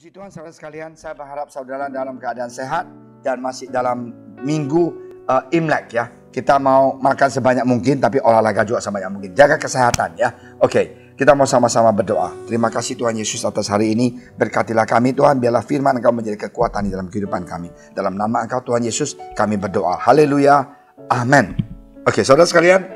Puji Tuhan saudara sekalian, saya berharap saudara dalam keadaan sehat dan masih dalam minggu uh, Imlek ya. Kita mau makan sebanyak mungkin tapi olahraga juga sebanyak mungkin. Jaga kesehatan ya. Oke, kita mau sama-sama berdoa. Terima kasih Tuhan Yesus atas hari ini. Berkatilah kami Tuhan, biarlah firman Engkau menjadi kekuatan di dalam kehidupan kami. Dalam nama Engkau Tuhan Yesus, kami berdoa. Haleluya. Amin. Oke, saudara sekalian,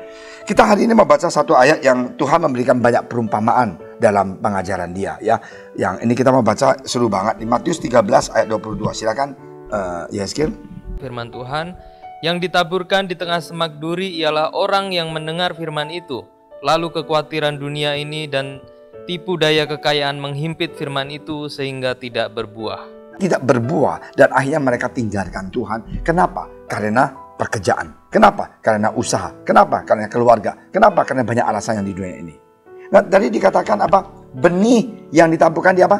kita hari ini membaca satu ayat yang Tuhan memberikan banyak perumpamaan dalam pengajaran dia ya. Yang ini kita mau baca seru banget di Matius 13 ayat 22. Silakan uh, Yeskil. Firman Tuhan yang ditaburkan di tengah semak duri ialah orang yang mendengar firman itu, lalu kekhawatiran dunia ini dan tipu daya kekayaan menghimpit firman itu sehingga tidak berbuah. Tidak berbuah dan akhirnya mereka tinggalkan Tuhan. Kenapa? Karena pekerjaan. Kenapa? Karena usaha. Kenapa? Karena keluarga. Kenapa? Karena banyak alasan yang di dunia ini. Nah, tadi dikatakan apa? Benih yang ditaburkan di apa?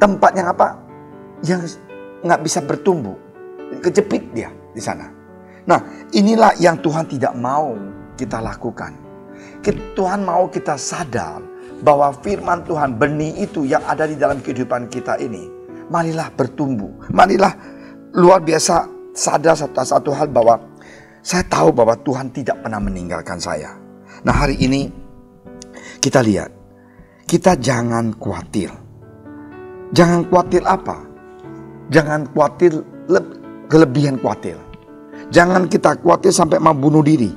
Tempat yang apa? Yang nggak bisa bertumbuh. Kejepit dia di sana. Nah, inilah yang Tuhan tidak mau kita lakukan. Tuhan mau kita sadar bahwa firman Tuhan benih itu yang ada di dalam kehidupan kita ini. Marilah bertumbuh. Marilah luar biasa sadar satu, satu hal bahwa saya tahu bahwa Tuhan tidak pernah meninggalkan saya. Nah hari ini kita lihat, kita jangan khawatir. Jangan khawatir apa? Jangan khawatir kelebihan khawatir. Jangan kita khawatir sampai mau bunuh diri.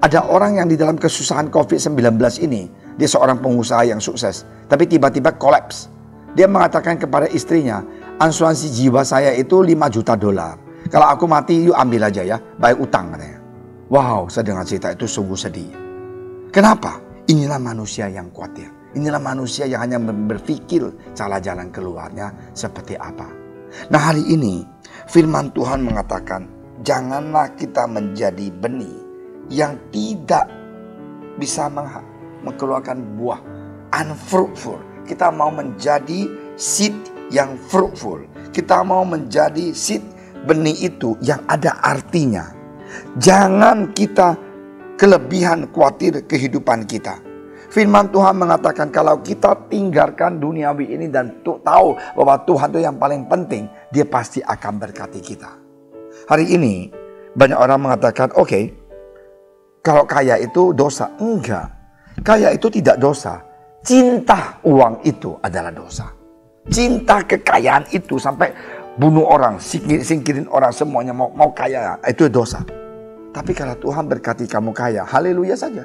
Ada orang yang di dalam kesusahan COVID-19 ini, dia seorang pengusaha yang sukses, tapi tiba-tiba kolaps. Dia mengatakan kepada istrinya, asuransi jiwa saya itu 5 juta dolar. Kalau aku mati, yuk ambil aja ya, baik utang katanya. Wow, saya dengar cerita itu sungguh sedih. Kenapa? Inilah manusia yang khawatir. Inilah manusia yang hanya berpikir cara jalan keluarnya seperti apa. Nah hari ini firman Tuhan mengatakan janganlah kita menjadi benih yang tidak bisa mengeluarkan buah unfruitful. Kita mau menjadi seed yang fruitful. Kita mau menjadi seed benih itu yang ada artinya. Jangan kita kelebihan khawatir kehidupan kita. Firman Tuhan mengatakan kalau kita tinggalkan duniawi ini dan tahu bahwa Tuhan itu yang paling penting, dia pasti akan berkati kita. Hari ini banyak orang mengatakan, oke, okay, kalau kaya itu dosa. Enggak, kaya itu tidak dosa. Cinta uang itu adalah dosa. Cinta kekayaan itu sampai bunuh orang, singkirin orang semuanya mau mau kaya, itu dosa. Tapi kalau Tuhan berkati kamu kaya, haleluya saja.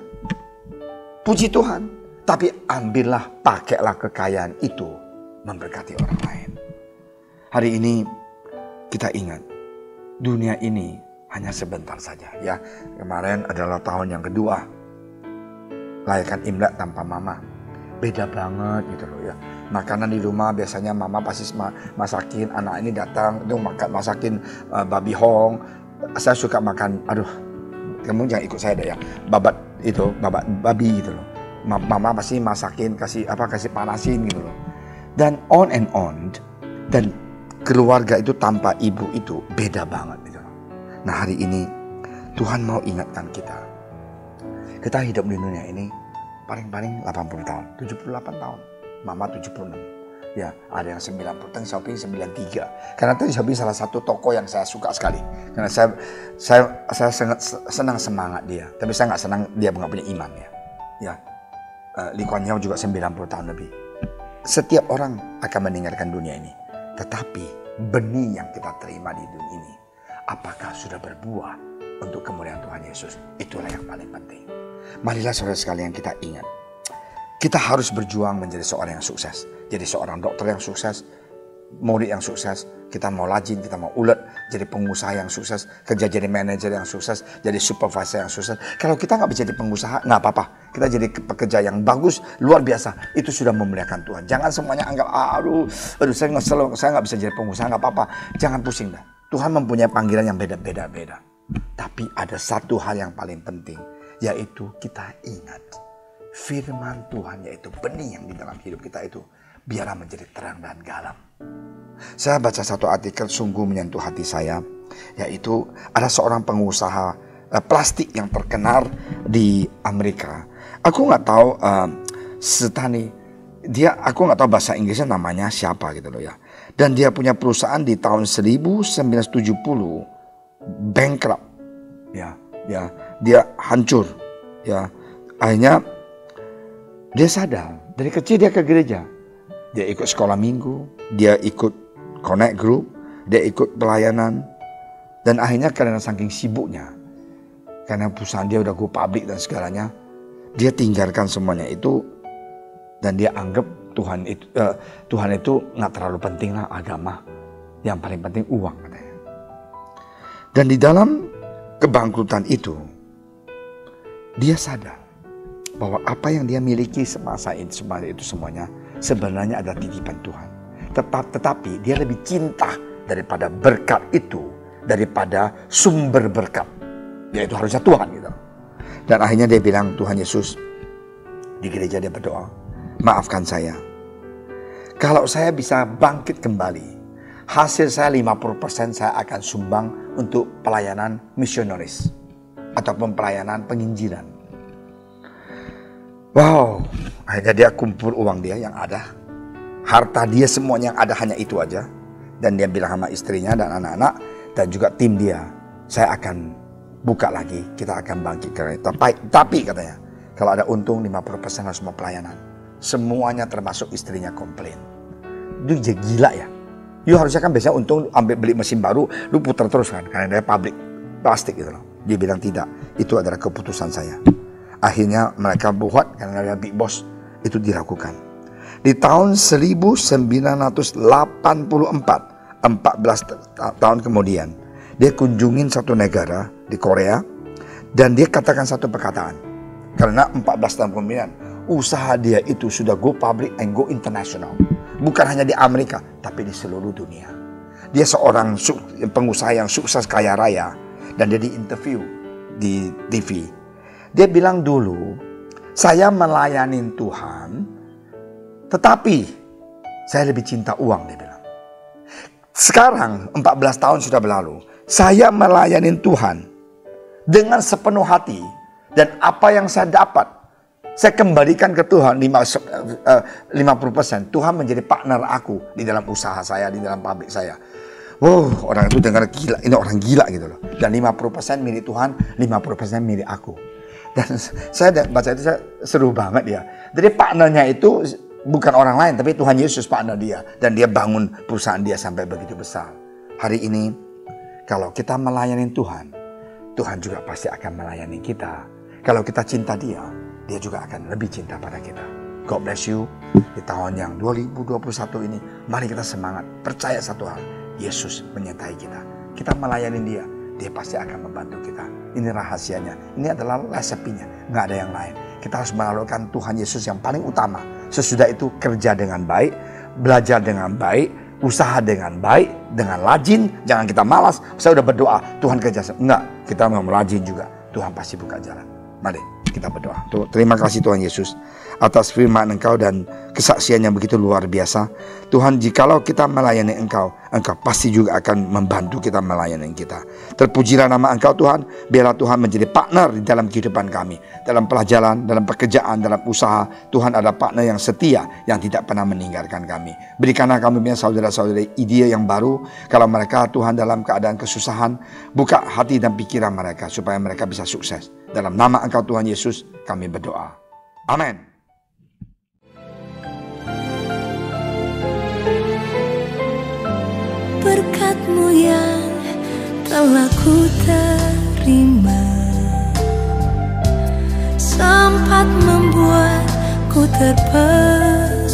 Puji Tuhan. Tapi ambillah, pakailah kekayaan itu memberkati orang lain. Hari ini kita ingat, dunia ini hanya sebentar saja ya. Kemarin adalah tahun yang kedua. Layakan Imlek tanpa mama. Beda banget gitu loh ya. Makanan di rumah biasanya mama pasti masakin, anak ini datang itu makan masakin uh, babi hong, saya suka makan aduh kamu jangan ikut saya deh ya. Babat itu babat babi gitu loh. Mama pasti masakin kasih apa kasih panasin gitu loh. Dan on and on dan keluarga itu tanpa ibu itu beda banget gitu loh. Nah hari ini Tuhan mau ingatkan kita. Kita hidup di dunia ini paling-paling 80 tahun 78 tahun. Mama 76 Ya, ada yang 90 dan Shopee 93. Karena itu Shopee salah satu toko yang saya suka sekali. Karena saya saya saya sangat senang semangat dia. Tapi saya nggak senang dia nggak punya iman ya. Ya, uh, Lee Kuan Yew juga 90 tahun lebih. Setiap orang akan meninggalkan dunia ini. Tetapi benih yang kita terima di dunia ini, apakah sudah berbuah untuk kemuliaan Tuhan Yesus? Itulah yang paling penting. Marilah saudara sekalian kita ingat. Kita harus berjuang menjadi seorang yang sukses jadi seorang dokter yang sukses, murid yang sukses, kita mau lajin, kita mau ulet, jadi pengusaha yang sukses, kerja jadi manajer yang sukses, jadi supervisor yang sukses. Kalau kita nggak bisa jadi pengusaha, nggak apa-apa. Kita jadi pekerja yang bagus, luar biasa. Itu sudah memuliakan Tuhan. Jangan semuanya anggap, aduh, aduh saya nggak saya nggak bisa jadi pengusaha, nggak apa-apa. Jangan pusing dah. Tuhan mempunyai panggilan yang beda-beda. beda. Tapi ada satu hal yang paling penting, yaitu kita ingat firman Tuhan, yaitu benih yang di dalam hidup kita itu biarlah menjadi terang dan galam. Saya baca satu artikel sungguh menyentuh hati saya, yaitu ada seorang pengusaha uh, plastik yang terkenal di Amerika. Aku nggak tahu uh, setani dia aku nggak tahu bahasa Inggrisnya namanya siapa gitu loh ya. Dan dia punya perusahaan di tahun 1970 bankrupt. Ya, ya, dia hancur. Ya. Akhirnya dia sadar, dari kecil dia ke gereja. Dia ikut sekolah minggu, dia ikut connect group, dia ikut pelayanan. Dan akhirnya karena saking sibuknya, karena perusahaan dia udah go public dan segalanya, dia tinggalkan semuanya itu dan dia anggap Tuhan itu uh, Tuhan itu nggak terlalu penting lah agama yang paling penting uang katanya dan di dalam kebangkrutan itu dia sadar bahwa apa yang dia miliki semasa itu, semasa itu semuanya sebenarnya adalah titipan Tuhan tetap tetapi dia lebih cinta daripada berkat itu daripada sumber berkat yaitu harusnya Tuhan gitu dan akhirnya dia bilang Tuhan Yesus di gereja dia berdoa maafkan saya. Kalau saya bisa bangkit kembali, hasil saya 50% saya akan sumbang untuk pelayanan misionaris ataupun pelayanan penginjilan. Wow, akhirnya dia kumpul uang dia yang ada. Harta dia semuanya yang ada hanya itu aja. Dan dia bilang sama istrinya dan anak-anak dan juga tim dia, saya akan buka lagi, kita akan bangkit. Tapi, tapi katanya, kalau ada untung 50% harus mau pelayanan. Semuanya termasuk istrinya komplain. Itu gila ya. You harusnya kan biasanya untung ambil beli mesin baru, lu putar terus kan. Karena dia pabrik plastik gitu loh. Dia bilang tidak, itu adalah keputusan saya. Akhirnya mereka buat karena big boss, itu dilakukan. Di tahun 1984, 14 tahun kemudian, dia kunjungin satu negara di Korea dan dia katakan satu perkataan. Karena 14 tahun kemudian, usaha dia itu sudah go public and go international. Bukan hanya di Amerika, tapi di seluruh dunia. Dia seorang pengusaha yang sukses kaya raya dan dia diinterview di TV. Dia bilang dulu, saya melayani Tuhan, tetapi saya lebih cinta uang, dia bilang. Sekarang 14 tahun sudah berlalu, saya melayani Tuhan dengan sepenuh hati dan apa yang saya dapat saya kembalikan ke Tuhan 50%. Eh, Tuhan menjadi partner aku di dalam usaha saya, di dalam pabrik saya. Wow, orang itu dengar gila, ini orang gila gitu loh. Dan 50% milik Tuhan, 50% milik aku. Dan saya baca itu saya seru banget ya. Jadi partnernya itu bukan orang lain, tapi Tuhan Yesus partner dia. Dan dia bangun perusahaan dia sampai begitu besar. Hari ini, kalau kita melayani Tuhan, Tuhan juga pasti akan melayani kita. Kalau kita cinta dia, dia juga akan lebih cinta pada kita. God bless you. Di tahun yang 2021 ini, mari kita semangat. Percaya satu hal, Yesus menyertai kita. Kita melayani dia, dia pasti akan membantu kita. Ini rahasianya. Ini adalah resepinya. Nggak ada yang lain. Kita harus melakukan Tuhan Yesus yang paling utama. Sesudah itu kerja dengan baik, belajar dengan baik, usaha dengan baik, dengan rajin. Jangan kita malas. Saya udah berdoa, Tuhan kerja. Enggak, kita mau rajin juga. Tuhan pasti buka jalan. Mari kita berdoa. Terima kasih Tuhan Yesus atas firman Engkau dan kesaksian yang begitu luar biasa. Tuhan, jikalau kita melayani Engkau, Engkau pasti juga akan membantu kita melayani kita. Terpujilah nama Engkau Tuhan, biarlah Tuhan menjadi partner di dalam kehidupan kami. Dalam pelajaran, dalam pekerjaan, dalam usaha, Tuhan ada partner yang setia, yang tidak pernah meninggalkan kami. Berikanlah kami punya saudara-saudari ide yang baru, kalau mereka Tuhan dalam keadaan kesusahan, buka hati dan pikiran mereka supaya mereka bisa sukses. Dalam nama Engkau Tuhan Yesus kami berdoa. Amin. Berkatmu yang telah ku terima. Sempat membuatku terpesona